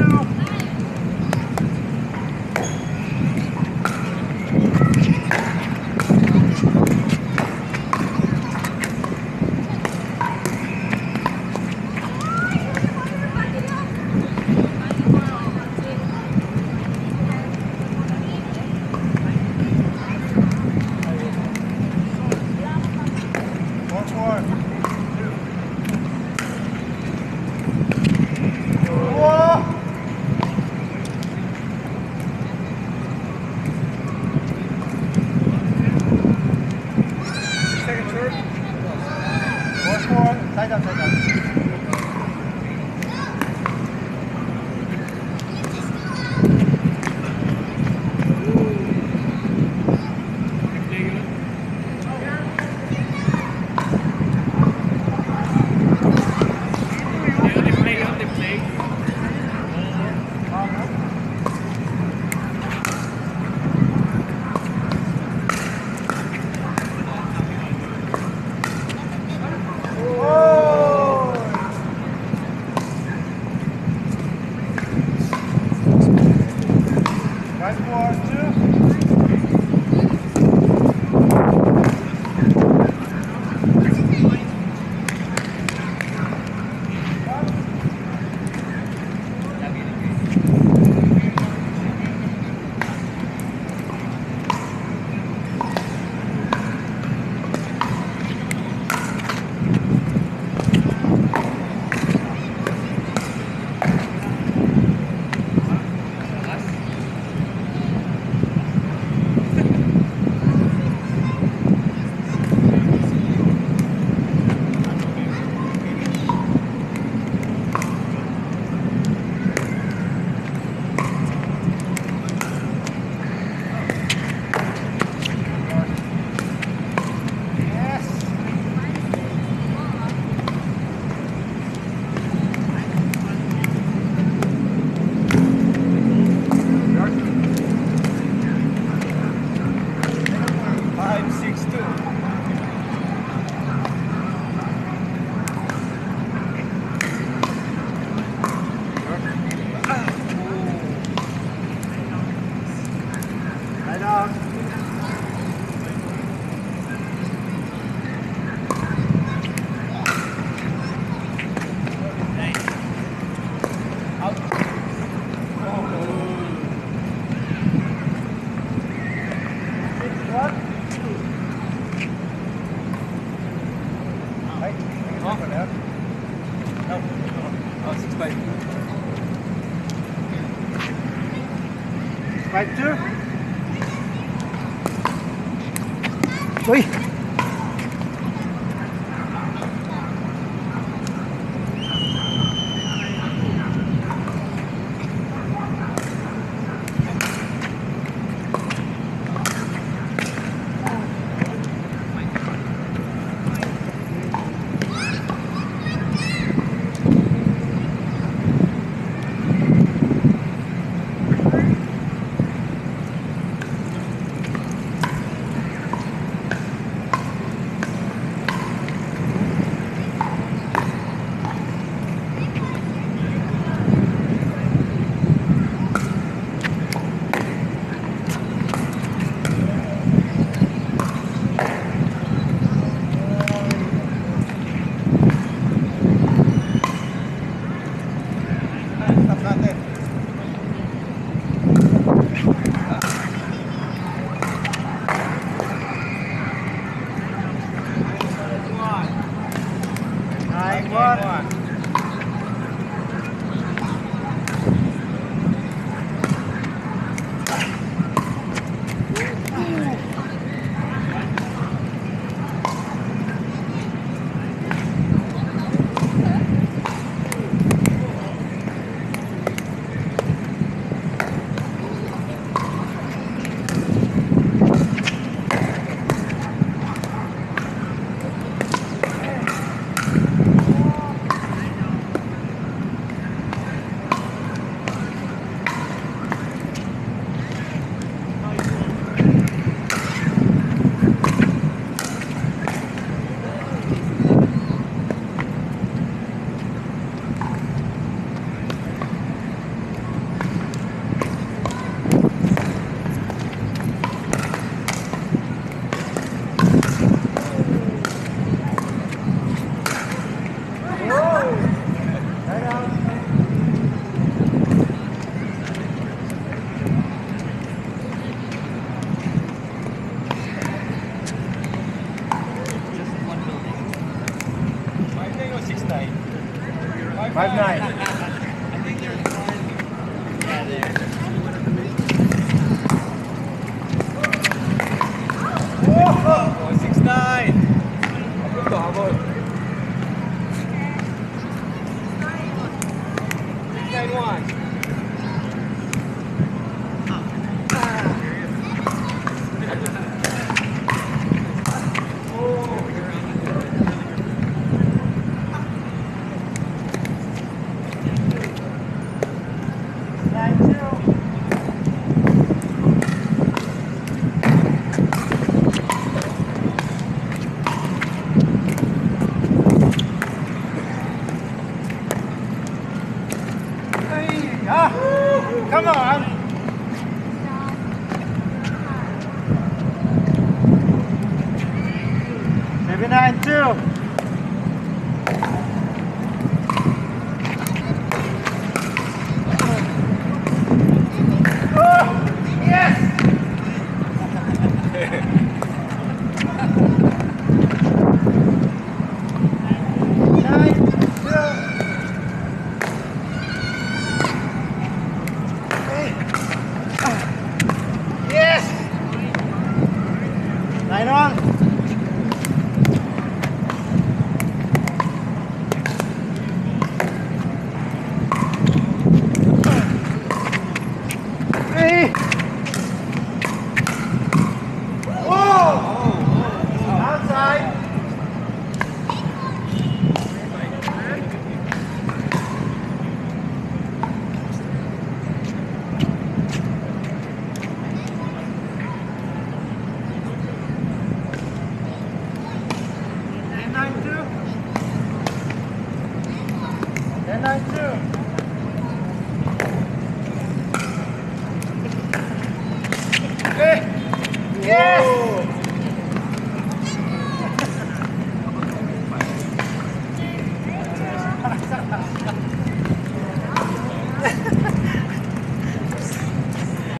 Part Right more, two. Oh, Oh,